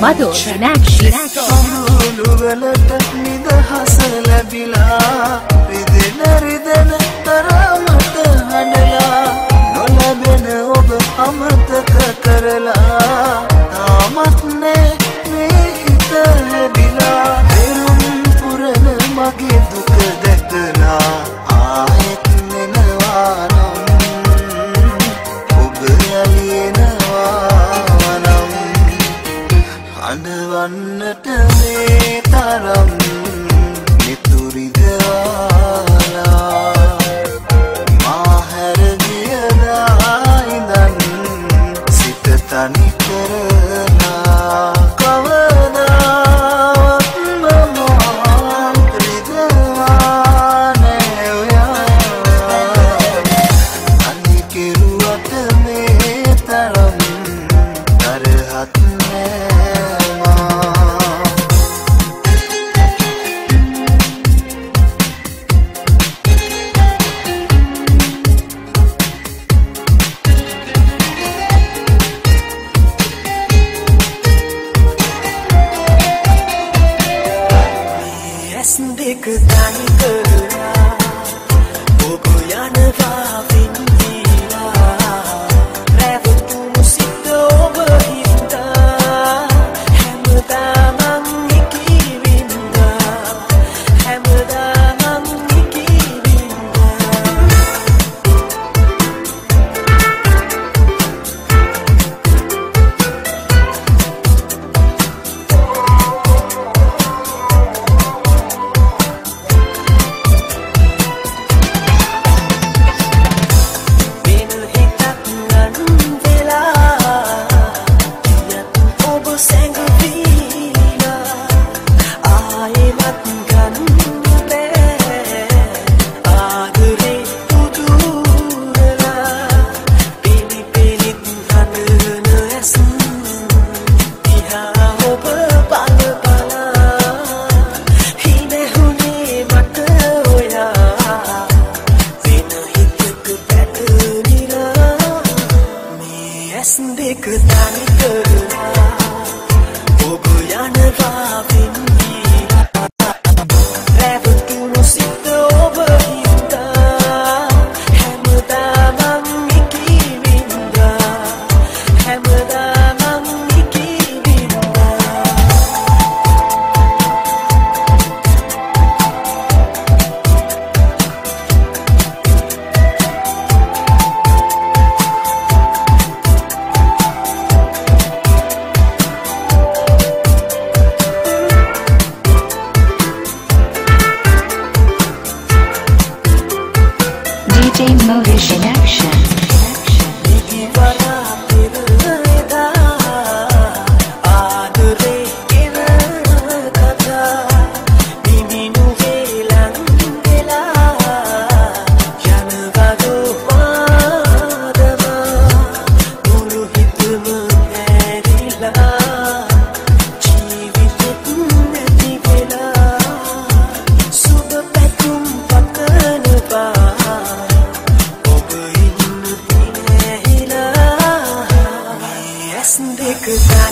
窓をしなくしなく Satanita. goodbye.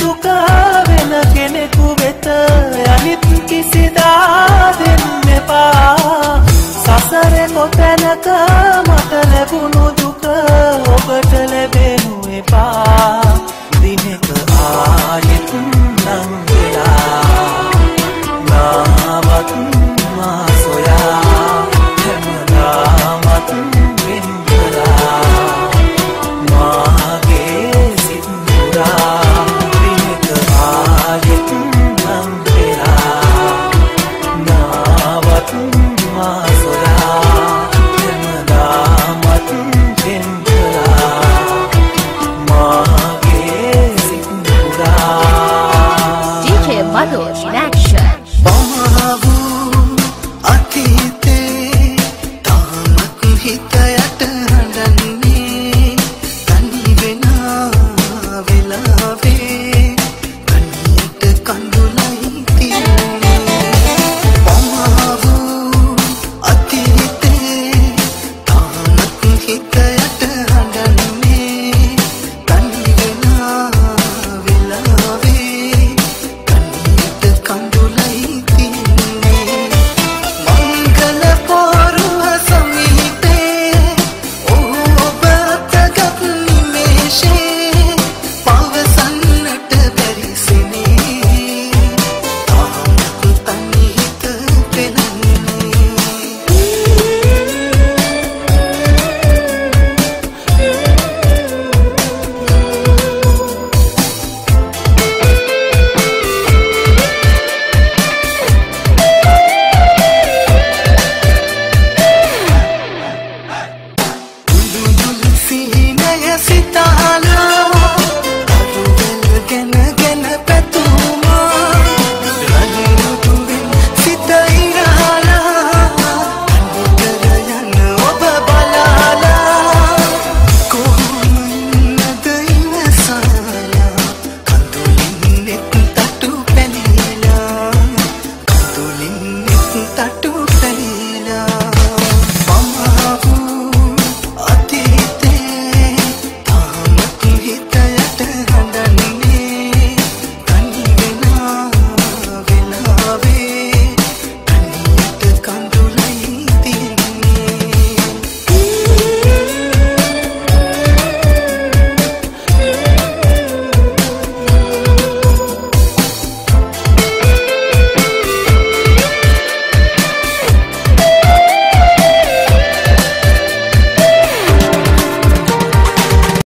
दुकान